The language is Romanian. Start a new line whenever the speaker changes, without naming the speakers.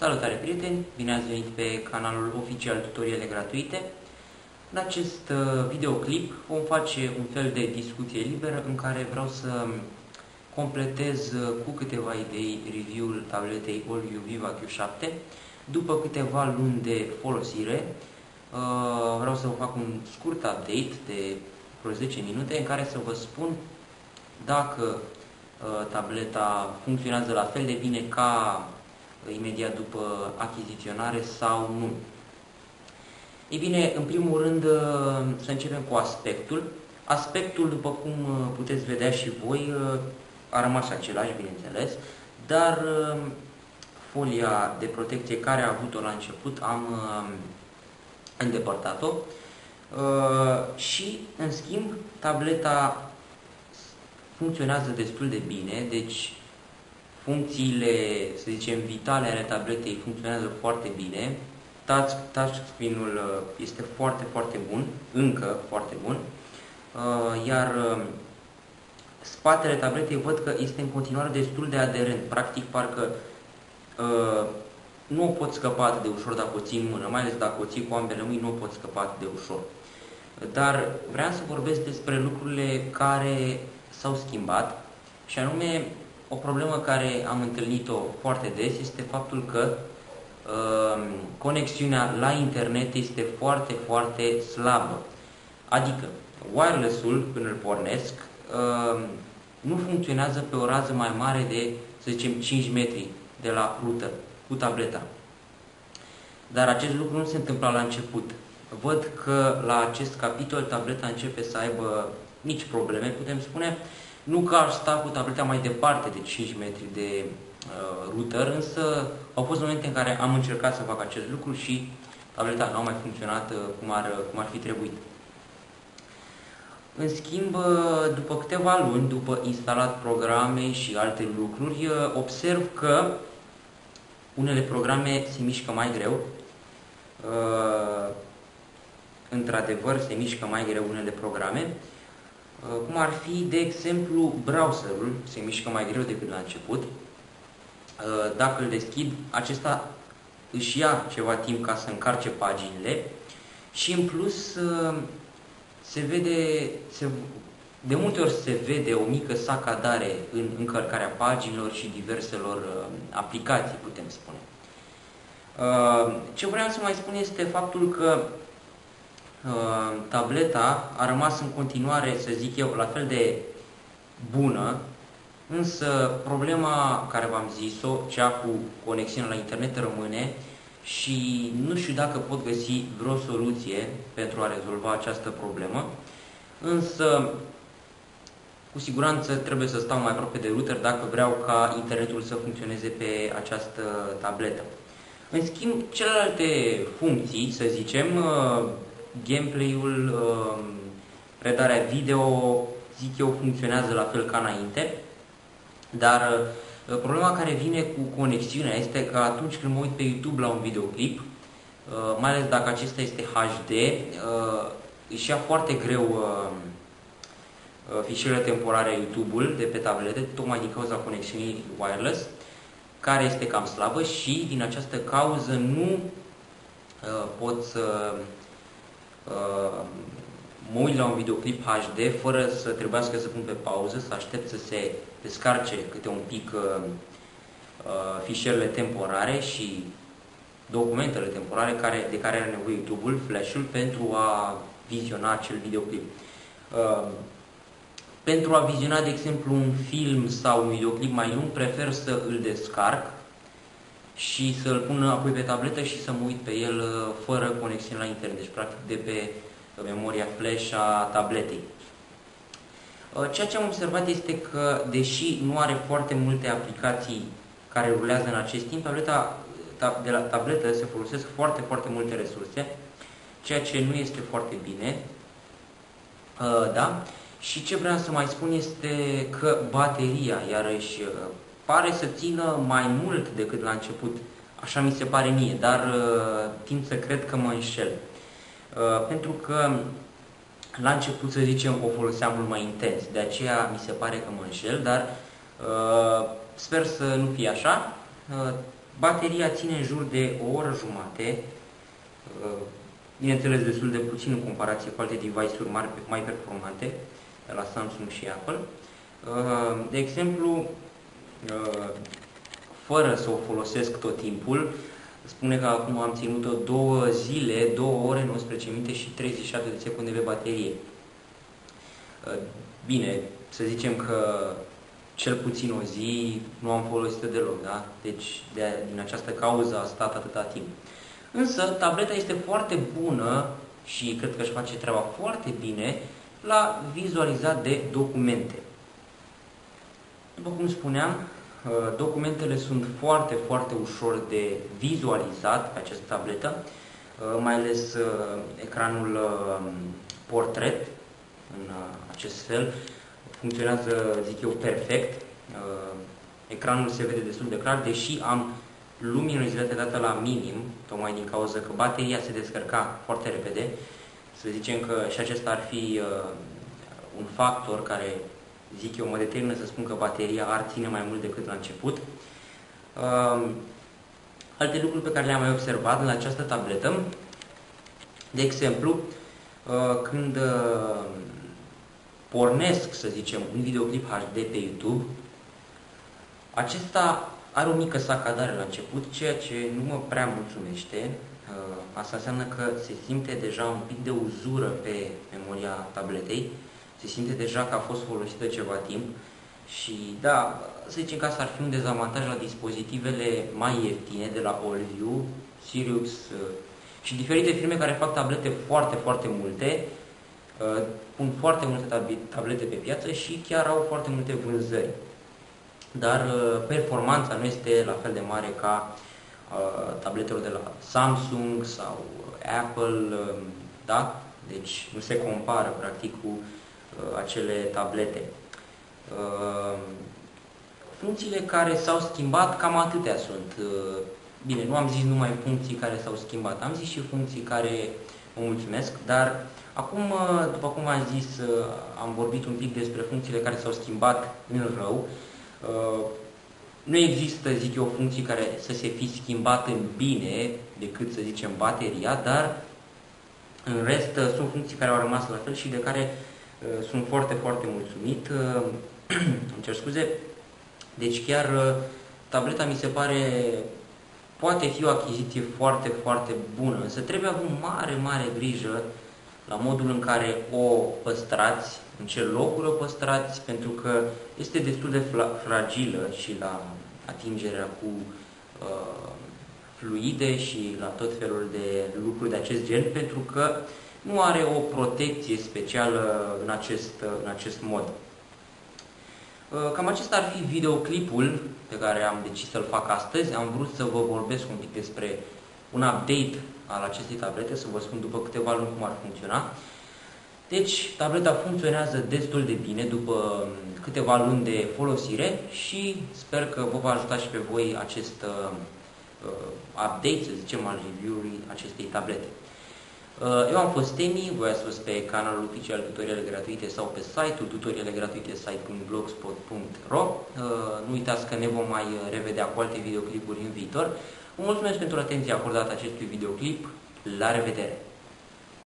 Salutare prieteni, bine ați venit pe canalul oficial tutoriale gratuite. În acest uh, videoclip vom face un fel de discuție liberă în care vreau să completez uh, cu câteva idei review-ul tabletei Allview Viva Q7. După câteva luni de folosire, uh, vreau să vă fac un scurt update de vreo 10 minute în care să vă spun dacă tableta funcționează la fel de bine ca imediat după achiziționare sau nu. Ei bine, în primul rând uh, să începem cu aspectul. Aspectul, după cum uh, puteți vedea și voi, uh, a rămas același, bineînțeles, dar folia de protecție care a avut-o la început am îndepărtat-o și, în schimb, tableta funcționează destul de bine, deci funcțiile, să zicem, vitale ale tabletei funcționează foarte bine, touch, touchscreen-ul uh, este foarte, foarte bun, încă foarte bun, uh, iar uh, spatele tabletei văd că este în continuare destul de aderent, practic parcă nu o pot scăpa atât de ușor dacă o țin în mână, mai ales dacă o ții cu ambele mâini, nu o pot scăpa atât de ușor. Dar vreau să vorbesc despre lucrurile care s-au schimbat și anume o problemă care am întâlnit-o foarte des este faptul că uh, conexiunea la internet este foarte, foarte slabă. Adică, wireless-ul, când îl pornesc, uh, nu funcționează pe o rază mai mare de, să zicem, 5 metri de la router cu tableta. Dar acest lucru nu se întâmpla la început. Văd că la acest capitol tableta începe să aibă nici probleme, putem spune, nu că aș sta cu tableta mai departe de 5 metri de uh, router, însă au fost momente în care am încercat să fac acest lucru și tableta nu a mai funcționat uh, cum, ar, cum ar fi trebuit. În schimb, uh, după câteva luni, după instalat programe și alte lucruri, uh, observ că unele programe se mișcă mai greu. Uh, într-adevăr, se mișcă mai greu unele programe. Uh, cum ar fi, de exemplu, browserul, se mișcă mai greu decât la început. Uh, dacă îl deschid, acesta își ia ceva timp ca să încarce paginile și în plus uh, se vede, se, de multe ori se vede o mică sacadare în încărcarea paginilor și diverselor aplicații, putem spune. Ce vreau să mai spun este faptul că Uh, tableta a rămas în continuare, să zic eu, la fel de bună, însă problema care v-am zis-o, cea cu conexiunea la internet rămâne și nu știu dacă pot găsi vreo soluție pentru a rezolva această problemă, însă cu siguranță trebuie să stau mai aproape de router dacă vreau ca internetul să funcționeze pe această tabletă. În schimb, celelalte funcții, să zicem, uh, gameplay-ul, um, predarea video, zic eu, funcționează la fel ca înainte, dar uh, problema care vine cu conexiunea este că atunci când mă uit pe YouTube la un videoclip, uh, mai ales dacă acesta este HD, uh, își ia foarte greu fișierele temporare YouTube-ul de pe tablete, tocmai din cauza conexiunii wireless, care este cam slabă și din această cauză nu pot să Uh, mă uit la un videoclip HD fără să trebuiască să pun pe pauză, să aștept să se descarce câte un pic uh, uh, fișierele temporare și documentele temporare care, de care are nevoie YouTube-ul, Flash-ul, pentru a viziona acel videoclip. Uh, pentru a viziona, de exemplu, un film sau un videoclip mai lung, prefer să îl descarc și să-l pun apoi pe tabletă și să mă uit pe el uh, fără conexiune la internet, deci practic de pe memoria flash a tabletei. Uh, ceea ce am observat este că, deși nu are foarte multe aplicații care rulează în acest timp, tableta, de la tabletă se folosesc foarte, foarte multe resurse, ceea ce nu este foarte bine. Uh, da? Și ce vreau să mai spun este că bateria, iarăși, pare să țină mai mult decât la început. Așa mi se pare mie, dar uh, timp să cred că mă înșel. Uh, pentru că la început, să zicem, o foloseam mult mai intens, de aceea mi se pare că mă înșel, dar uh, sper să nu fie așa. Uh, Bateria ține în jur de o oră jumate, bineînțeles destul de puțin în comparație cu alte device-uri mari, mai performante, de la Samsung și Apple. De exemplu, fără să o folosesc tot timpul, spune că acum am ținut-o două zile, două ore, 19 minute și 37 de secunde pe baterie. Bine, să zicem că cel puțin o zi nu am folosit-o deloc, da? Deci, de, din această cauză a stat atâta timp. Însă, tableta este foarte bună și cred că își face treaba foarte bine la vizualizat de documente. După cum spuneam, uh, documentele sunt foarte, foarte ușor de vizualizat pe această tabletă, uh, mai ales uh, ecranul portret, în acest fel, funcționează, zic eu, perfect. Ecranul se vede destul de clar, deși am luminozitatea dată la minim, tocmai din cauza că bateria se descărca foarte repede. Să zicem că și acesta ar fi un factor care zic eu, mă determină să spun că bateria ar ține mai mult decât la început. Uh, alte lucruri pe care le-am mai observat la această tabletă, de exemplu, uh, când uh, pornesc, să zicem, un videoclip HD pe YouTube, acesta are o mică sacadare la început, ceea ce nu mă prea mulțumește. Asta înseamnă că se simte deja un pic de uzură pe memoria tabletei, se simte deja că a fost folosită ceva timp și da, să zicem că asta ar fi un dezavantaj la dispozitivele mai ieftine de la Allview, Sirius uh, și diferite firme care fac tablete foarte, foarte multe, uh, pun foarte multe tablete pe piață și chiar au foarte multe vânzări. Dar uh, performanța nu este la fel de mare ca tabletelor de la Samsung sau Apple, da? Deci nu se compară practic cu Uh, acele tablete. Uh, funcțiile care s-au schimbat, cam atâtea sunt. Uh, bine, nu am zis numai funcții care s-au schimbat, am zis și funcții care mă mulțumesc, dar acum, după cum am zis, am vorbit un pic despre funcțiile care s-au schimbat în rău. Nu există, zic eu, funcții care să se fi schimbat în bine decât, să zicem, bateria, dar în rest sunt funcții care au rămas la fel și de care Uh, sunt foarte, foarte mulțumit. Uh, îmi cer scuze. Deci chiar uh, tableta mi se pare poate fi o achiziție foarte, foarte bună, însă trebuie avut mare, mare grijă la modul în care o păstrați, în ce locuri o păstrați, pentru că este destul de fragilă și la atingerea cu uh, fluide și la tot felul de lucruri de acest gen, pentru că nu are o protecție specială în acest, în acest mod. Uh, cam acesta ar fi videoclipul pe care am decis să-l fac astăzi. Am vrut să vă vorbesc un pic despre un update al acestei tablete, să vă spun după câteva luni cum ar funcționa. Deci, tableta funcționează destul de bine după um, câteva luni de folosire și sper că vă va ajuta și pe voi acest uh, uh update, să zicem, al review-ului acestei tablete. Uh, eu am fost Temi, voi ați fost pe canalul oficial Tutoriale Gratuite sau pe site-ul tutorialegratuite site.blogspot.ro uh, Nu uitați că ne vom mai revedea cu alte videoclipuri în viitor. Vă mulțumesc pentru atenția acordată acestui videoclip. La revedere!